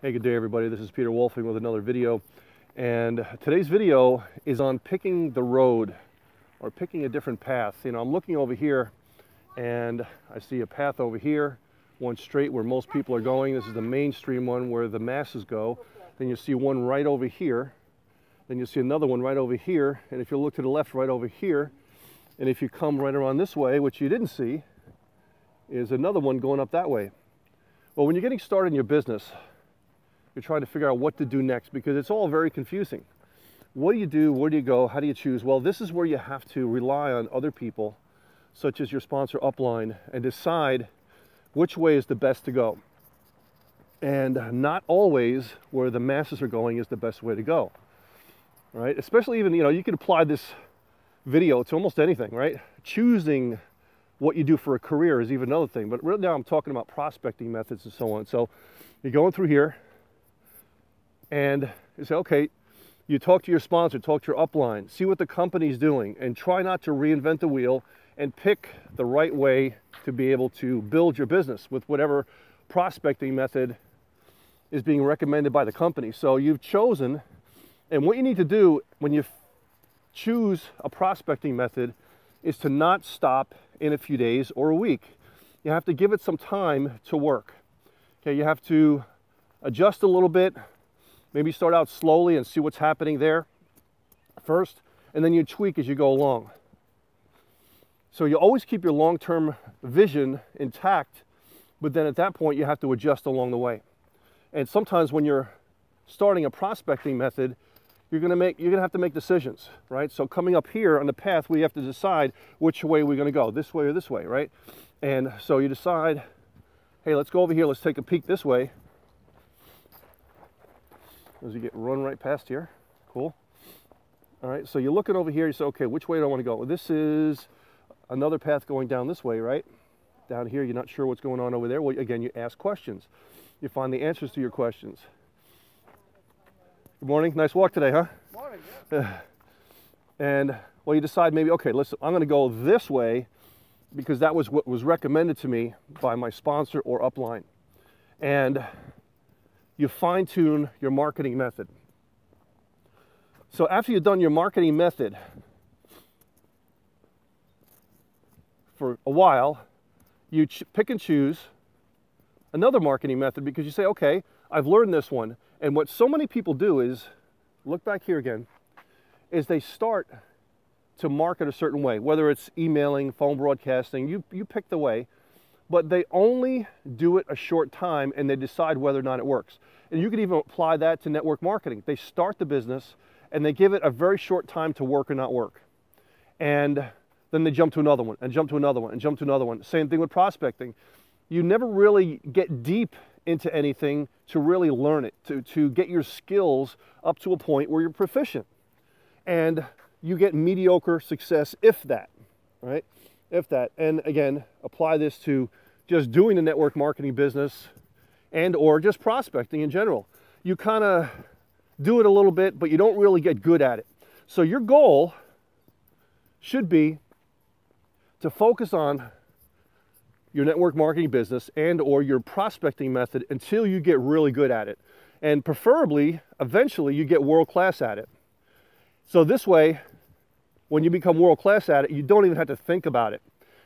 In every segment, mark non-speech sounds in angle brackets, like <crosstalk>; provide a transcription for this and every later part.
Hey, good day everybody. This is Peter Wolfing with another video. And today's video is on picking the road or picking a different path. You know, I'm looking over here and I see a path over here, one straight where most people are going. This is the mainstream one where the masses go. Then you see one right over here. Then you see another one right over here. And if you look to the left, right over here. And if you come right around this way, which you didn't see, is another one going up that way. Well, when you're getting started in your business, you're trying to figure out what to do next because it's all very confusing. What do you do? Where do you go? How do you choose? Well, this is where you have to rely on other people, such as your sponsor Upline, and decide which way is the best to go. And not always where the masses are going is the best way to go. Right? Especially even, you know, you can apply this video to almost anything, right? Choosing what you do for a career is even another thing. But right now I'm talking about prospecting methods and so on. So you're going through here, and you say, okay, you talk to your sponsor, talk to your upline, see what the company's doing, and try not to reinvent the wheel and pick the right way to be able to build your business with whatever prospecting method is being recommended by the company. So you've chosen, and what you need to do when you choose a prospecting method is to not stop in a few days or a week. You have to give it some time to work. Okay, you have to adjust a little bit, Maybe start out slowly and see what's happening there first, and then you tweak as you go along. So you always keep your long-term vision intact, but then at that point you have to adjust along the way. And sometimes when you're starting a prospecting method, you're gonna make you're gonna have to make decisions, right? So coming up here on the path, we have to decide which way we're gonna go, this way or this way, right? And so you decide, hey, let's go over here, let's take a peek this way as you get run right past here. Cool. All right, so you're looking over here, you say, okay, which way do I want to go? Well, this is another path going down this way, right? Down here, you're not sure what's going on over there. Well, again, you ask questions. You find the answers to your questions. Good morning. Nice walk today, huh? Morning, yeah. <sighs> and, well, you decide maybe, okay, listen, I'm going to go this way because that was what was recommended to me by my sponsor or upline. And you fine tune your marketing method. So after you've done your marketing method for a while, you pick and choose another marketing method because you say, okay, I've learned this one. And what so many people do is, look back here again, is they start to market a certain way, whether it's emailing, phone broadcasting, you, you pick the way, but they only do it a short time and they decide whether or not it works. And you can even apply that to network marketing. They start the business and they give it a very short time to work or not work. And then they jump to another one and jump to another one and jump to another one. Same thing with prospecting. You never really get deep into anything to really learn it, to, to get your skills up to a point where you're proficient. And you get mediocre success, if that, right? If that. And again, apply this to just doing the network marketing business and or just prospecting in general. You kind of do it a little bit, but you don't really get good at it. So your goal should be to focus on your network marketing business and or your prospecting method until you get really good at it. And preferably, eventually, you get world class at it. So this way, when you become world class at it, you don't even have to think about it.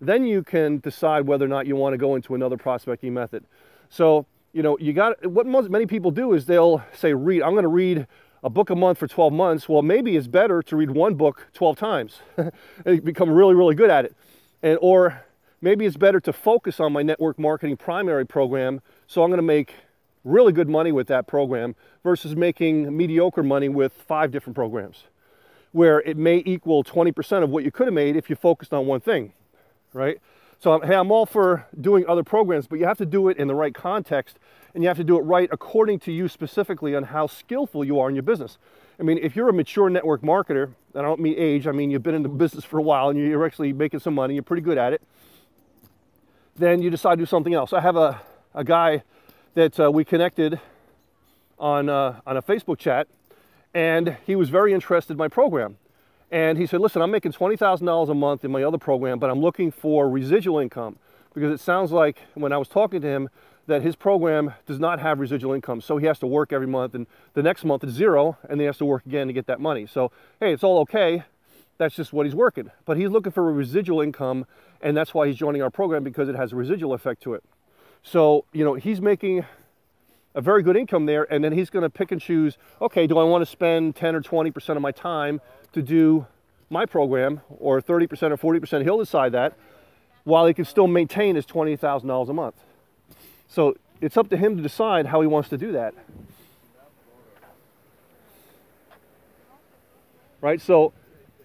Then you can decide whether or not you want to go into another prospecting method. So you know, you got what most many people do is they'll say, read, I'm going to read a book a month for 12 months. Well, maybe it's better to read one book 12 times <laughs> and become really, really good at it. And, or maybe it's better to focus on my network marketing primary program. So I'm going to make really good money with that program versus making mediocre money with five different programs where it may equal 20% of what you could have made if you focused on one thing, right? So, hey, I'm all for doing other programs, but you have to do it in the right context and you have to do it right according to you specifically on how skillful you are in your business. I mean, if you're a mature network marketer, and I don't mean age, I mean you've been in the business for a while and you're actually making some money, you're pretty good at it, then you decide to do something else. I have a, a guy that uh, we connected on, uh, on a Facebook chat, and he was very interested in my program. And he said, listen, I'm making $20,000 a month in my other program, but I'm looking for residual income because it sounds like when I was talking to him that his program does not have residual income. So he has to work every month and the next month is zero and he has to work again to get that money. So, hey, it's all okay. That's just what he's working. But he's looking for a residual income and that's why he's joining our program because it has a residual effect to it. So, you know, he's making a very good income there and then he's going to pick and choose, okay, do I want to spend 10 or 20% of my time to do my program or 30% or 40%? He'll decide that while he can still maintain his $20,000 a month. So it's up to him to decide how he wants to do that. Right? So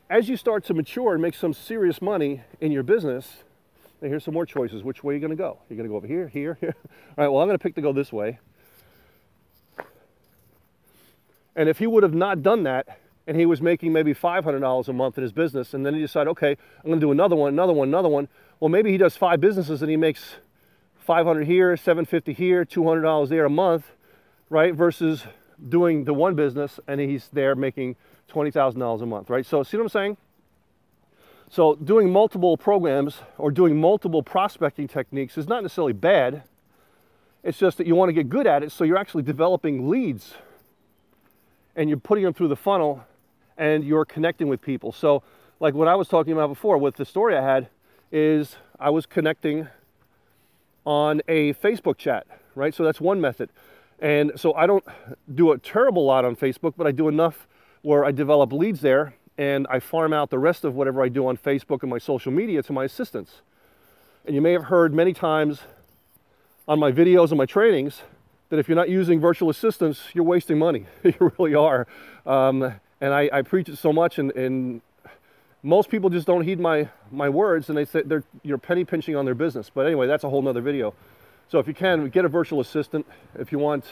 as you start to mature and make some serious money in your business, here's some more choices. Which way are you going to go? You're going to go over here, here, here. <laughs> All right, well, I'm going to pick to go this way. And if he would have not done that, and he was making maybe $500 a month in his business, and then he decided, okay, I'm going to do another one, another one, another one. Well, maybe he does five businesses and he makes 500 here, 750 here, $200 there a month, right? Versus doing the one business and he's there making $20,000 a month, right? So see what I'm saying? So doing multiple programs or doing multiple prospecting techniques is not necessarily bad. It's just that you want to get good at it so you're actually developing leads and you're putting them through the funnel and you're connecting with people. So like what I was talking about before with the story I had is I was connecting on a Facebook chat, right? So that's one method. And so I don't do a terrible lot on Facebook, but I do enough where I develop leads there and I farm out the rest of whatever I do on Facebook and my social media to my assistants. And you may have heard many times on my videos and my trainings that if you're not using virtual assistants, you're wasting money. <laughs> you really are. Um, and I, I, preach it so much and, and most people just don't heed my, my words and they say they're, you're penny pinching on their business. But anyway, that's a whole nother video. So if you can, get a virtual assistant. If you want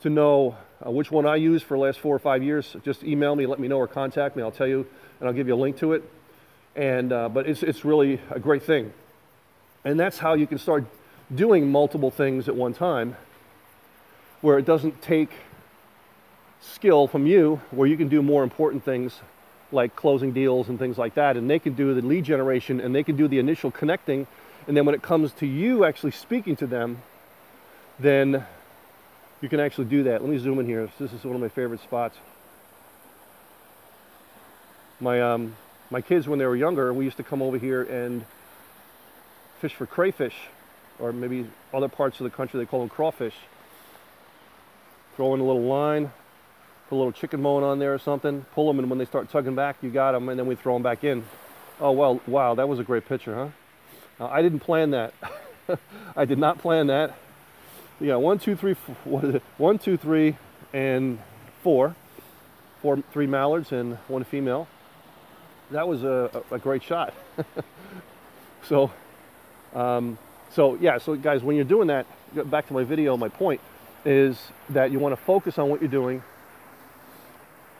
to know uh, which one I use for the last four or five years, just email me, let me know, or contact me. I'll tell you, and I'll give you a link to it. And, uh, but it's, it's really a great thing. And that's how you can start doing multiple things at one time where it doesn't take skill from you, where you can do more important things like closing deals and things like that. And they can do the lead generation and they can do the initial connecting. And then when it comes to you actually speaking to them, then you can actually do that. Let me zoom in here. This is one of my favorite spots. My, um, my kids, when they were younger, we used to come over here and fish for crayfish, or maybe other parts of the country they call them crawfish. Throw in a little line, put a little chicken bone on there or something, pull them, and when they start tugging back, you got them, and then we throw them back in. Oh, well, wow, that was a great picture, huh? Now, I didn't plan that. <laughs> I did not plan that. Yeah, one, two, three, four, what is it? One, two, three, and four. Four, three mallards and one female. That was a, a great shot. <laughs> so, um, so yeah, so guys, when you're doing that, back to my video, my point is that you want to focus on what you're doing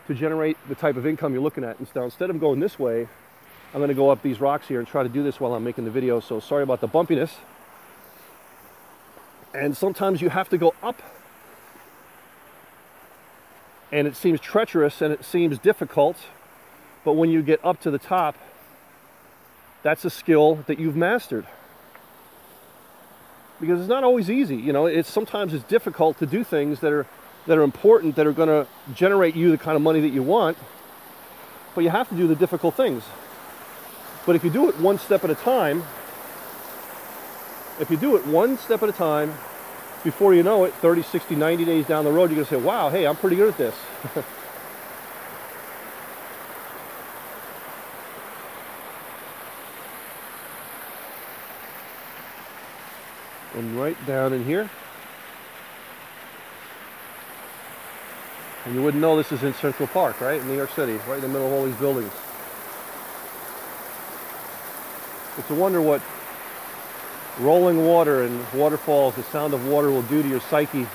to generate the type of income you're looking at. Instead, instead of going this way, I'm going to go up these rocks here and try to do this while I'm making the video. So sorry about the bumpiness. And sometimes you have to go up and it seems treacherous and it seems difficult. But when you get up to the top, that's a skill that you've mastered. Because it's not always easy, you know, it's sometimes it's difficult to do things that are that are important that are going to generate you the kind of money that you want. But you have to do the difficult things. But if you do it one step at a time, if you do it one step at a time, before you know it, 30, 60, 90 days down the road, you're going to say, wow, hey, I'm pretty good at this. <laughs> and right down in here. And you wouldn't know this is in Central Park, right? In New York City, right in the middle of all these buildings. It's a wonder what rolling water and waterfalls, the sound of water will do to your psyche.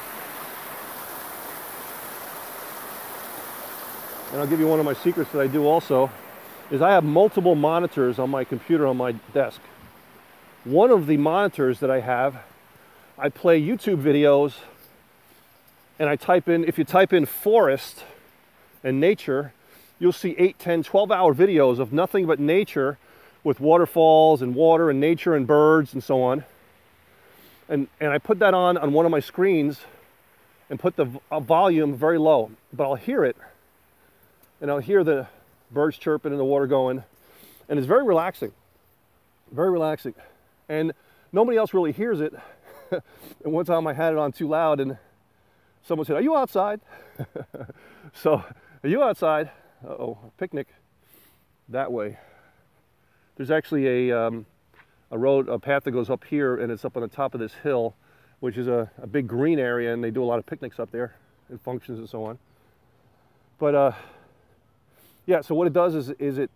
And I'll give you one of my secrets that I do also, is I have multiple monitors on my computer on my desk. One of the monitors that I have, I play YouTube videos and I type in, if you type in forest and nature, you'll see 8, 10, 12 hour videos of nothing but nature with waterfalls and water and nature and birds and so on. And, and I put that on on one of my screens and put the uh, volume very low, but I'll hear it and I'll hear the birds chirping and the water going. And it's very relaxing, very relaxing. And nobody else really hears it. <laughs> and one time I had it on too loud and someone said, Are you outside? <laughs> so, are you outside? Uh oh, picnic that way. There's actually a, um, a road, a path that goes up here, and it's up on the top of this hill, which is a, a big green area, and they do a lot of picnics up there and functions and so on. But uh, yeah, so what it does is, is it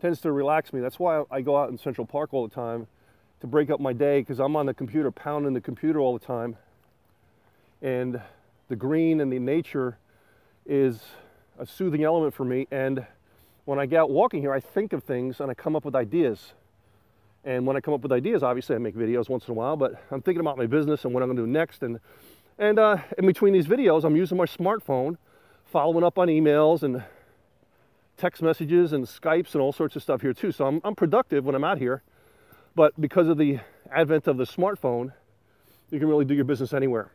tends to relax me. That's why I go out in Central Park all the time to break up my day because I'm on the computer, pounding the computer all the time. And the green and the nature is a soothing element for me. And when I get out walking here, I think of things and I come up with ideas. And when I come up with ideas, obviously I make videos once in a while, but I'm thinking about my business and what I'm gonna do next. And, and uh, in between these videos, I'm using my smartphone, following up on emails and text messages and Skypes and all sorts of stuff here too. So I'm, I'm productive when I'm out here. But because of the advent of the smartphone, you can really do your business anywhere.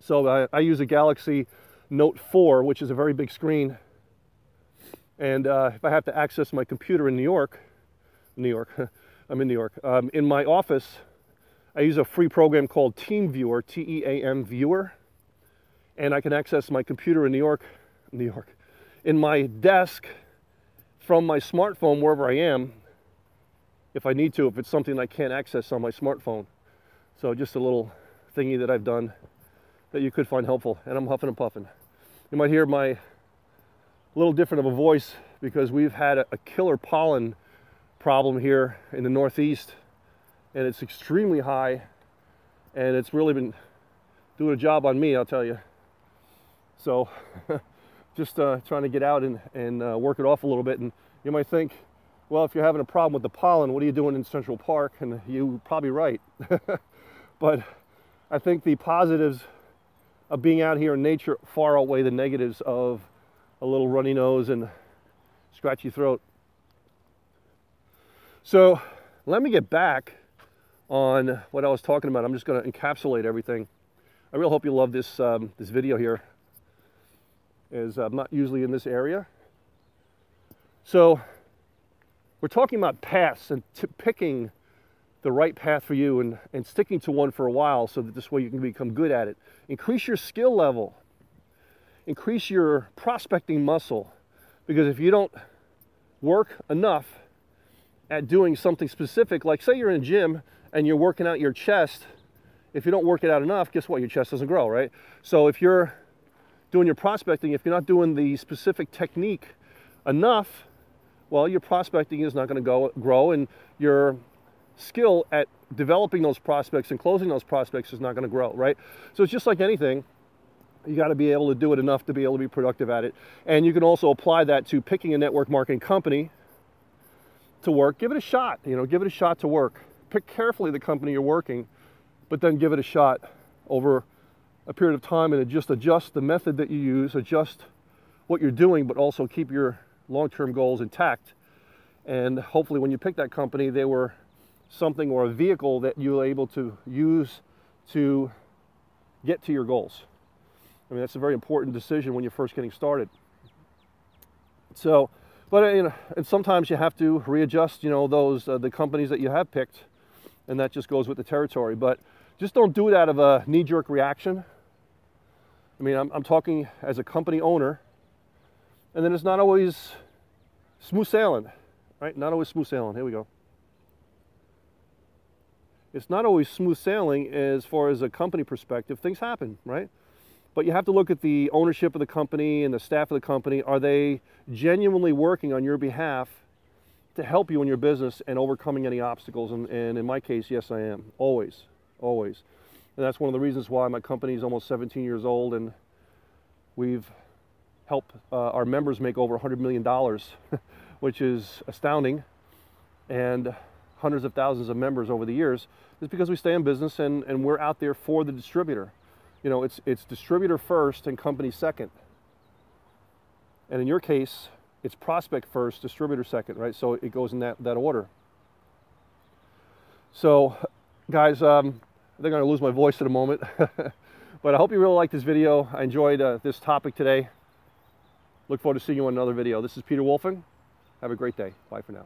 So I, I use a Galaxy Note 4, which is a very big screen. And uh, if I have to access my computer in New York, New York, <laughs> I'm in New York, um, in my office, I use a free program called TeamViewer, T-E-A-M Viewer, and I can access my computer in New York, New York, in my desk from my smartphone wherever I am if I need to, if it's something I can't access on my smartphone. So just a little thingy that I've done that you could find helpful. And I'm huffing and puffing. You might hear my little different of a voice because we've had a, a killer pollen problem here in the Northeast and it's extremely high and it's really been doing a job on me, I'll tell you. So <laughs> just uh, trying to get out and, and uh, work it off a little bit. And you might think, well, if you're having a problem with the pollen, what are you doing in Central Park? And you're probably right. <laughs> but I think the positives of being out here in nature far outweigh the negatives of a little runny nose and scratchy throat. So let me get back on what I was talking about. I'm just going to encapsulate everything. I really hope you love this, um, this video here is I'm not usually in this area. So we're talking about paths and picking the right path for you and, and sticking to one for a while so that this way you can become good at it. Increase your skill level. Increase your prospecting muscle. Because if you don't work enough at doing something specific, like say you're in a gym and you're working out your chest, if you don't work it out enough, guess what? Your chest doesn't grow, right? So if you're doing your prospecting, if you're not doing the specific technique enough, well, your prospecting is not going to go grow, and your skill at developing those prospects and closing those prospects is not going to grow, right? So it's just like anything. You got to be able to do it enough to be able to be productive at it. And you can also apply that to picking a network marketing company to work. Give it a shot, you know, give it a shot to work. Pick carefully the company you're working, but then give it a shot over a period of time and just adjust the method that you use, adjust what you're doing, but also keep your long-term goals intact. And hopefully when you pick that company, they were something or a vehicle that you were able to use to get to your goals. I mean, that's a very important decision when you're first getting started. So, but uh, you know, and sometimes you have to readjust, you know, those uh, the companies that you have picked, and that just goes with the territory. But just don't do it out of a knee-jerk reaction. I mean, I'm, I'm talking as a company owner, and then it's not always smooth sailing, right? Not always smooth sailing. Here we go. It's not always smooth sailing as far as a company perspective. Things happen, right? But you have to look at the ownership of the company and the staff of the company. Are they genuinely working on your behalf to help you in your business and overcoming any obstacles? And, and in my case, yes, I am. Always, always. And that's one of the reasons why my company is almost 17 years old and we've helped uh, our members make over $100 million, <laughs> which is astounding. And hundreds of thousands of members over the years is because we stay in business and, and we're out there for the distributor. You know, it's, it's distributor first and company second. And in your case, it's prospect first, distributor second, right? So it goes in that, that order. So guys, um, I think I'm gonna lose my voice in a moment. <laughs> but I hope you really liked this video. I enjoyed uh, this topic today. Look forward to seeing you on another video. This is Peter Wolfing. Have a great day. Bye for now.